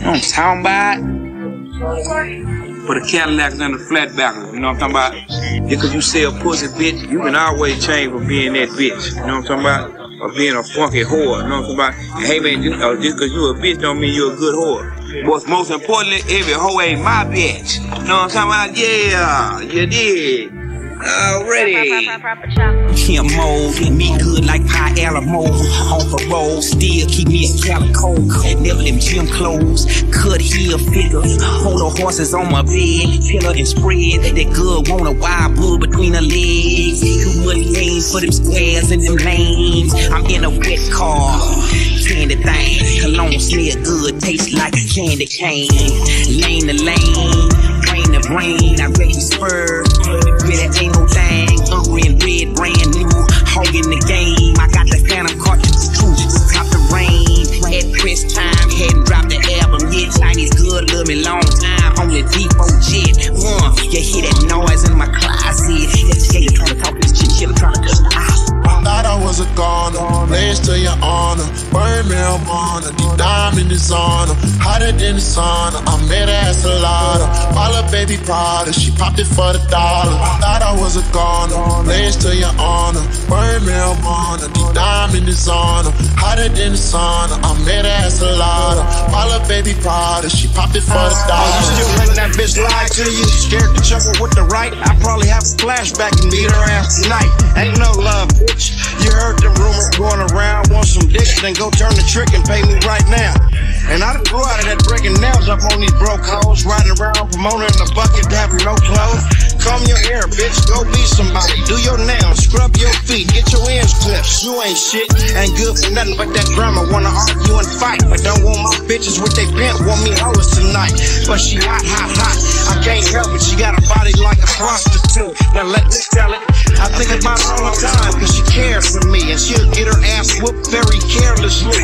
You know what I'm talking about? But a Cadillac under the flat back. You know what I'm talking about? Just cause you sell pussy, bitch, you can always change from being that bitch. You know what I'm talking about? Or being a funky whore. You know what I'm talking about? And hey man, just, uh, cause you a bitch don't mean you a good whore. But most importantly, every hoe ain't my bitch. You know what I'm talking about? Yeah, you did. Already. Kim mold, me good like pie Alamo. On parole, still keep me a calico. Never them gym clothes, cut heel figures. Hold the horses on my bed, pillar and spread. That good want a wild bull between the legs. Too much names for them squares and them lanes. I'm in a wet car, candy thing. Cologne smell good, taste like a candy cane. Lane to lane, brain to brain. I raise spurs, really Hog in the game. Burn marijuana, the diamond is on her. Hotter than the sun, I met her at Salada. Follow baby Prada, she popped it for the dollar. Thought I was a goner, blaze to your honor. Burn marijuana, the diamond is on her. Hotter than the sauna, I met her at Salada. Follow baby Prada, she popped it for the dollar. You still letting that bitch lie to you? Scared to chuckle with the right? I probably have a flashback and beat her ass tonight. Ain't no love, bitch. You heard the rumors going around. Want some dick? Then go turn the trick and pay me right now. And I done grew out of that breaking nails up on these broke hoes. Riding around promoting in a bucket, having no clothes. Comb your hair, bitch. Go be somebody. Do your nails. Scrub your feet. Get your ends clipped. You ain't shit. Ain't good for nothing but that drama. Wanna argue and fight. But don't want my bitches with they pimp. Want me hoes tonight. But she hot, hot, hot. I can't help it. She got a body like a prostitute. Now let me tell it. I think about her all the time. Cause she cares for me. And she'll get her ass whooped very carelessly.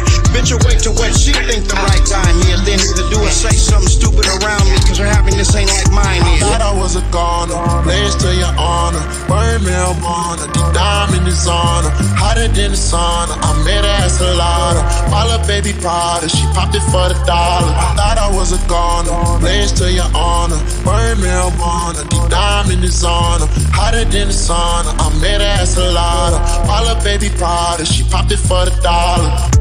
Like mine is. Thought I was a goner, blaze to your honor. Burn marijuana, the diamond is on her. Hotter than the sauna, I met her at Salada. Follow baby Prada, she popped it for the dollar. I Thought I was a goner, blaze to your honor. Burn marijuana, the diamond is on her. Hotter than the sauna, I met her at Salada. Follow baby Prada, she popped it for the dollar.